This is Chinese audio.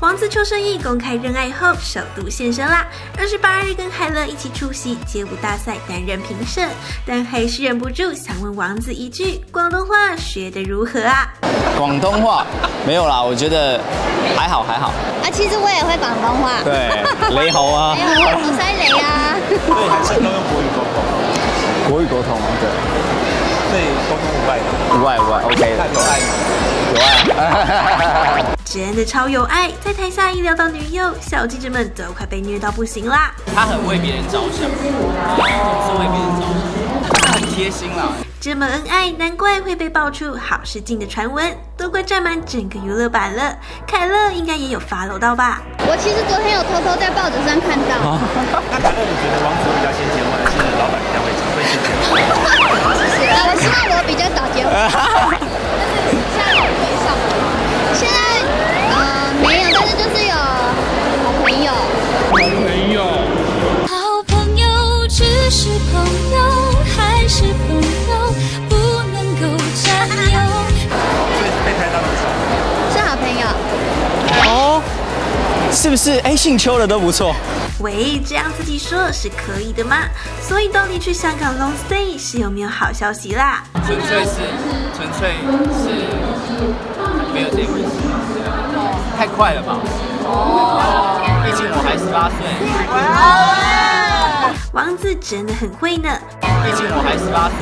王子邱胜翊公开认爱后，首度现身啦！二十八日跟海乐一起出席街舞大赛，担任评审，但还是忍不住想问王子一句：广东话学得如何啊？广东话没有啦，我觉得还好还好。啊，其实我也会广东话。对，雷猴啊，我塞雷啊。所以还是都用国语沟通。国语沟通，对。所以沟通无碍的。无碍无碍，OK 的。有爱吗？有爱。真的超有爱，在台下一聊到女友，小记者们都快被虐到不行啦。他很为别人着想，总是为别人着想，他很贴心啦。这么恩爱，难怪会被爆出好事近的传闻，都快占满整个娱乐版了。凯乐应该也有发楼到吧？我其实昨天有偷偷在报纸上看到。那凯乐，你觉得王子比较先结婚，是不是？哎，姓邱的都不错。喂，这样自己说是可以的吗？所以到底去香港 long stay 是有没有好消息啦？纯粹是，纯粹是没有这回事。太快了吧？哦，毕竟我还十八岁。王子真的很会呢。毕竟我还十八岁。